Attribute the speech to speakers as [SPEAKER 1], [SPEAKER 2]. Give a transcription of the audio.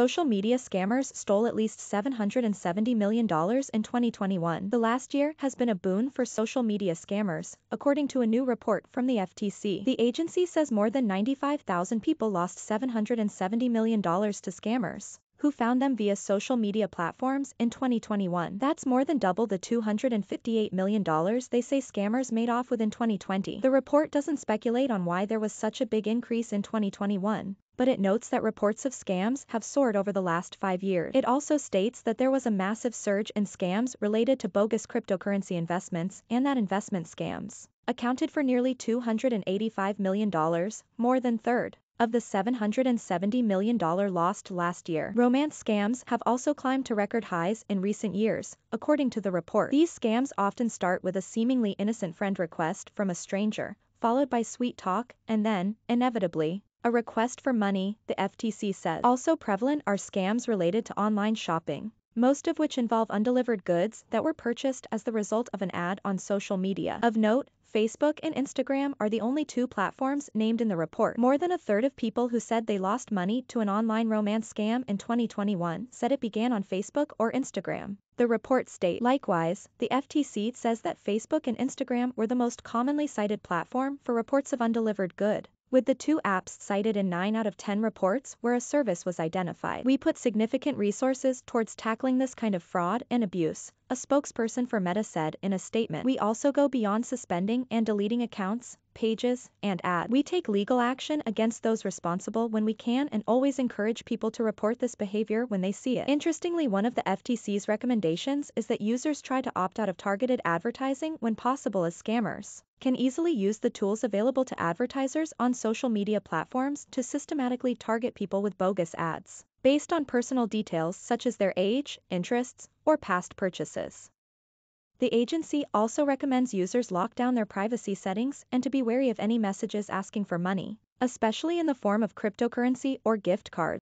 [SPEAKER 1] Social media scammers stole at least $770 million in 2021. The last year has been a boon for social media scammers, according to a new report from the FTC. The agency says more than 95,000 people lost $770 million to scammers who found them via social media platforms in 2021. That's more than double the $258 million they say scammers made off with in 2020. The report doesn't speculate on why there was such a big increase in 2021 but it notes that reports of scams have soared over the last five years. It also states that there was a massive surge in scams related to bogus cryptocurrency investments and that investment scams accounted for nearly $285 million, more than third of the $770 million lost last year. Romance scams have also climbed to record highs in recent years, according to the report. These scams often start with a seemingly innocent friend request from a stranger, followed by sweet talk, and then, inevitably, a request for money, the FTC says. Also prevalent are scams related to online shopping, most of which involve undelivered goods that were purchased as the result of an ad on social media. Of note, Facebook and Instagram are the only two platforms named in the report. More than a third of people who said they lost money to an online romance scam in 2021 said it began on Facebook or Instagram. The report states, likewise, the FTC says that Facebook and Instagram were the most commonly cited platform for reports of undelivered good with the two apps cited in 9 out of 10 reports where a service was identified. We put significant resources towards tackling this kind of fraud and abuse, a spokesperson for Meta said in a statement. We also go beyond suspending and deleting accounts, pages, and ads. We take legal action against those responsible when we can and always encourage people to report this behavior when they see it. Interestingly, one of the FTC's recommendations is that users try to opt out of targeted advertising when possible as scammers can easily use the tools available to advertisers on social media platforms to systematically target people with bogus ads based on personal details such as their age, interests, or past purchases. The agency also recommends users lock down their privacy settings and to be wary of any messages asking for money, especially in the form of cryptocurrency or gift cards.